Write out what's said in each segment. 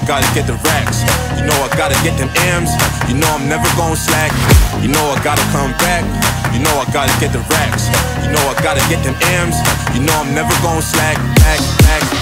I gotta get the racks. You know I gotta get them M's. You know I'm never gon' slack. You know I gotta come back. You know I gotta get the racks. You know I gotta get them M's. You know I'm never gon' slack. Back, back, back, back,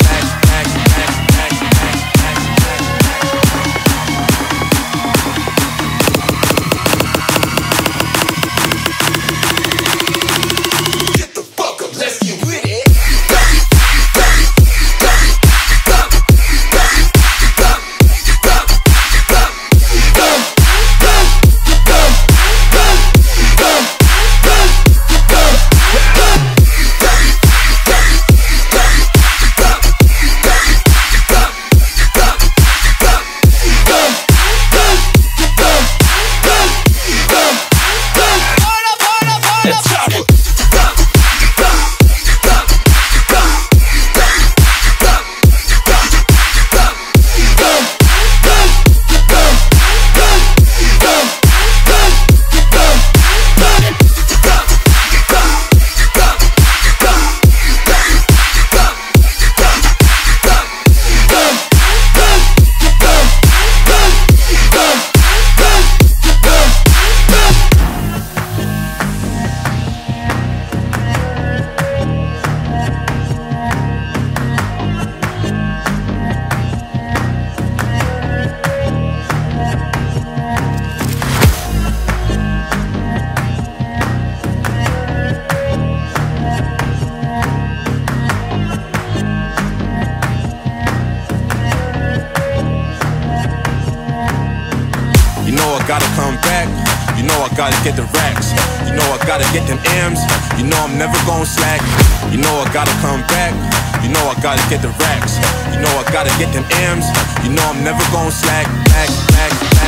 gotta come back. You know I gotta get the racks. You know I gotta get them M's. You know I'm never gon' slack. You know I gotta come back. You know I gotta get the racks. You know I gotta get them M's. You know I'm never gon' slack. Back, back, back,